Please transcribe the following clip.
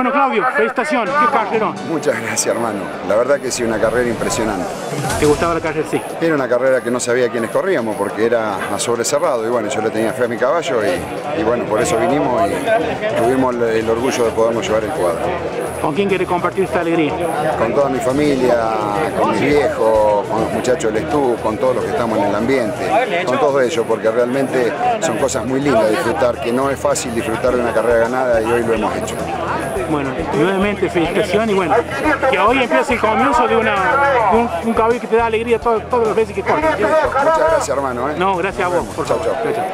Bueno, Claudio, felicitaciones, qué carrerón. Muchas gracias, hermano. La verdad que sí, una carrera impresionante. ¿Te gustaba la carrera? Sí. Era una carrera que no sabía quiénes corríamos porque era a sobre cerrado y bueno, yo le tenía fe a mi caballo y, y bueno, por eso vinimos y tuvimos el, el orgullo de podernos llevar el cuadro. ¿Con quién quiere compartir esta alegría? Con toda mi familia, con mis viejos, con los muchachos del estudio, con todos los que estamos en el ambiente, con todo ello, porque realmente son cosas muy lindas disfrutar, que no es fácil disfrutar de una carrera ganada y hoy lo hemos hecho. Bueno, nuevamente felicitaciones y bueno, que hoy empieza el comienzo de, una, de un, un caballo que te da alegría todas las veces que corre. Muchas gracias, hermano. ¿eh? No, gracias a vos, por favor. chau. Chau, chau.